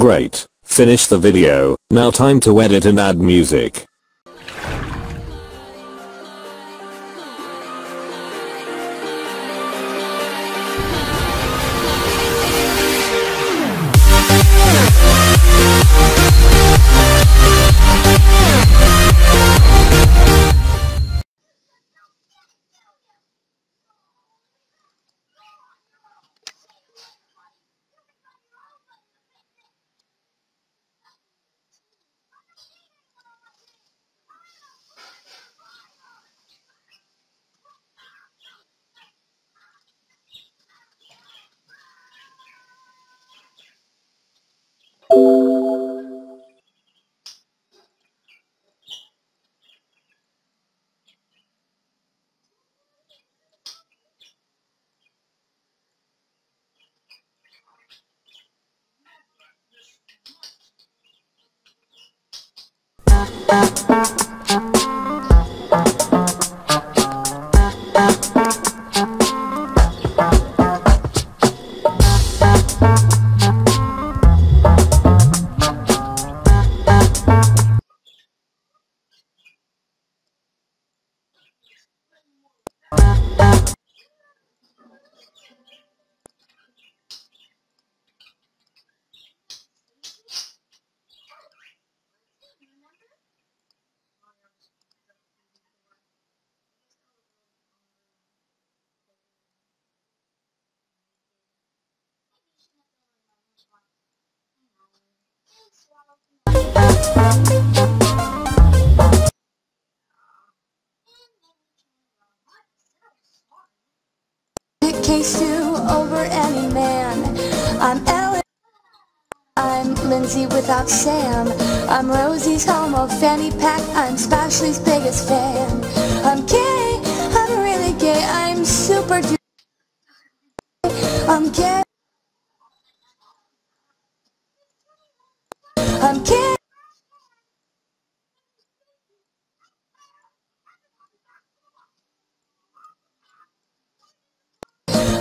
Great. Finish the video. Now time to edit and add music. Thank Case two over any man. I'm Ellen. I'm Lindsay without Sam. I'm Rosie's homo fanny pack. I'm Spashley's biggest fan. I'm gay. I'm really gay. I'm super. I'm gay.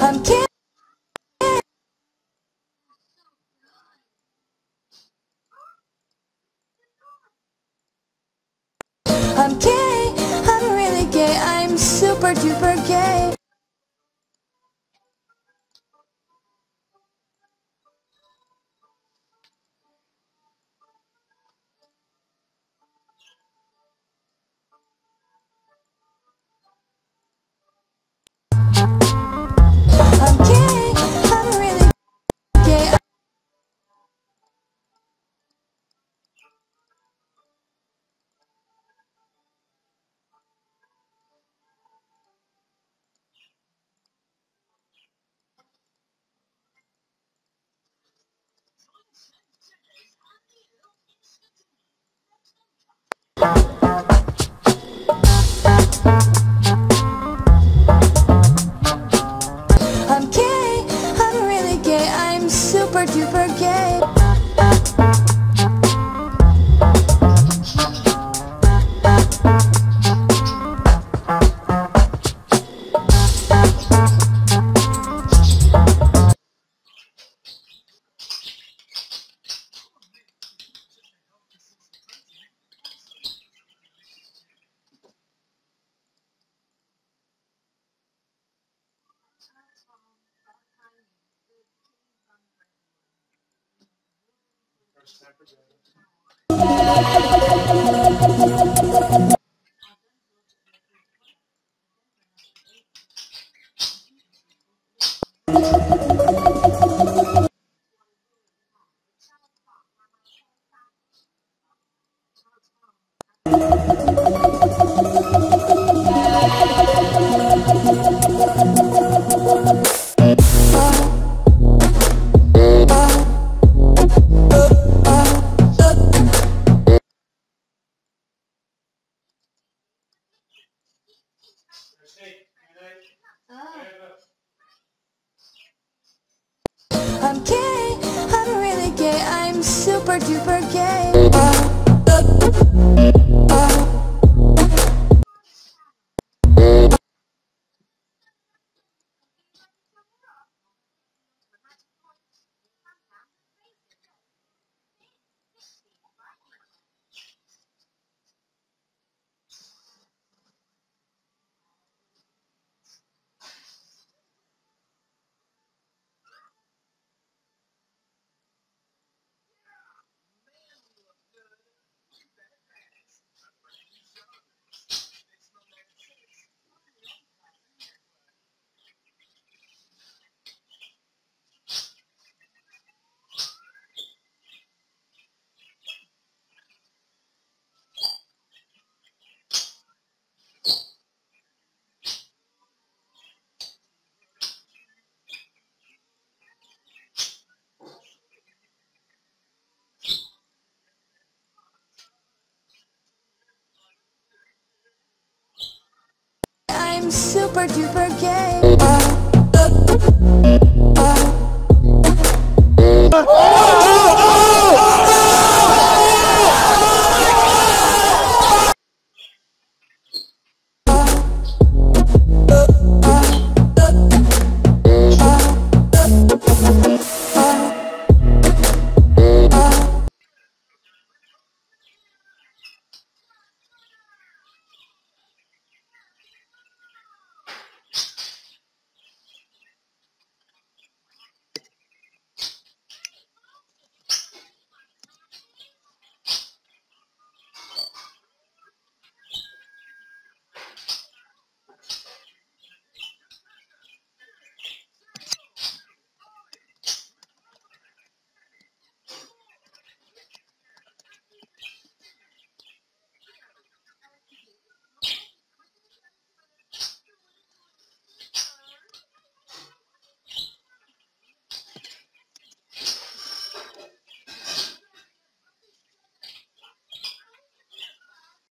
I'm I'm super duper Super duper gay. I'm super duper gay. Uh, uh, uh,